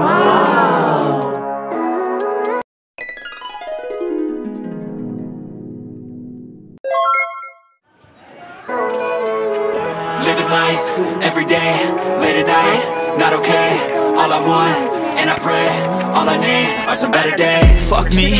Living life, every day, late at night, not okay. All I want, and I pray, all I need are some better days. Fuck me,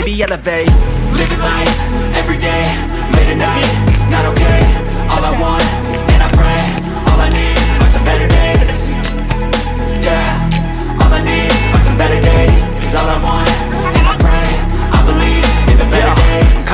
maybe elevate. Living life, every day, late at night, not okay. All I want,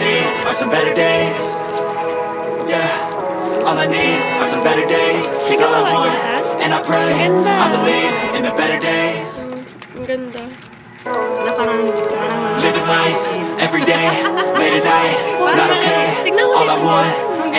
need are some better days. Yeah, all I need are some better days. Cause all I want, and I pray, I believe in the better days. Ang ganda. Nakarang, nakarang. Living life, every day, late at night, not okay. All I want,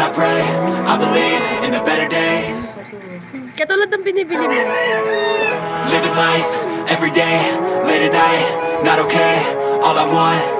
and I pray, I believe in a better days Katulad ng binibili mo. Living life, every day, late at night, not okay All I want,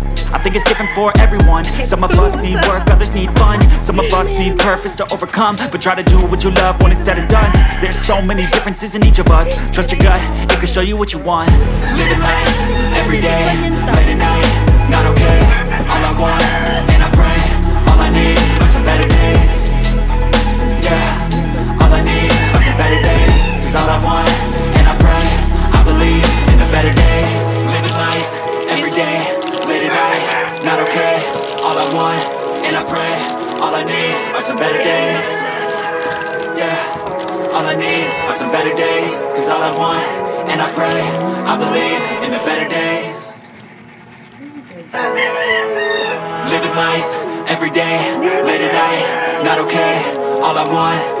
I think it's different for everyone. Some of us need work, others need fun. Some of us need purpose to overcome. But try to do what you love when it's said and done. Cause there's so many differences in each of us. Trust your gut, it can show you what you want. Living life, every day, late at night, not okay All I want, and I pray, all I need are some better days I pray, I believe in the better days. Living life, every day, late at night, not okay. All I want,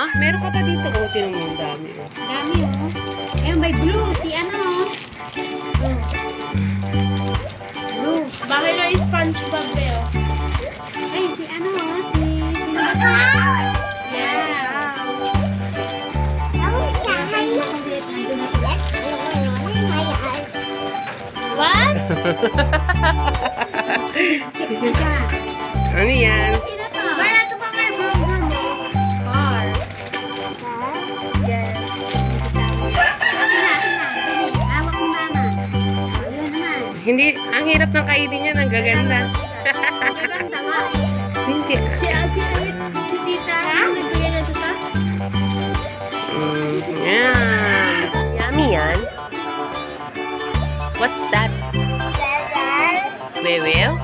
Ano yan? Hindi, ang hirap ng kainin niya. Ang gaganda. Hindi. Mm. Yummy yan. What's that? Wewew?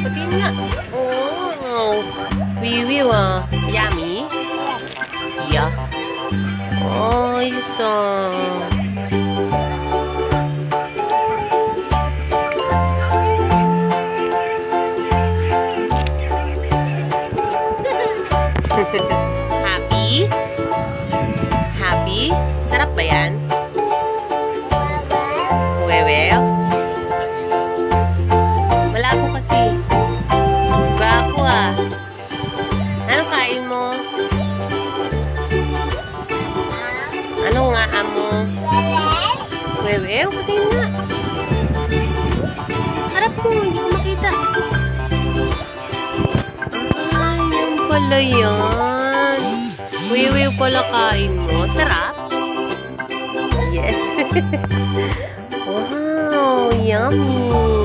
Betina. Iya. Oh, Wewew ah. Yummy. Yeah. Oh, you. Happy? Happy? Sarap ba yan? Mo, hindi ko makita. Ay, yan pala yan. Wiwiw pala kain mo. Sarap? Yes. wow, yummy.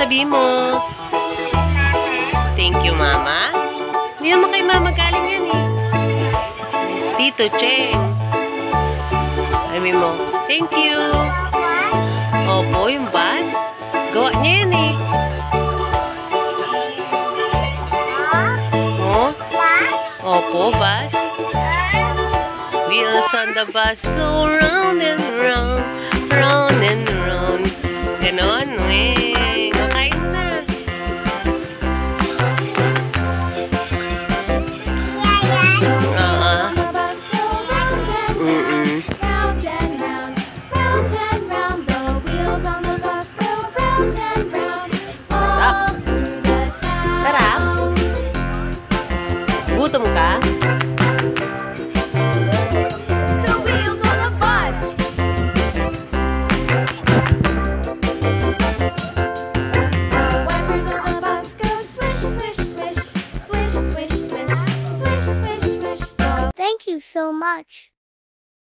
Sabihin mo? Thank you, Mama. Hindi naman kay Mama galing yan eh. Tito Cheng. Sabi mo, thank you. Opo, yung bus. Gawa niya yan eh. Opo, bus. Wheels on the bus go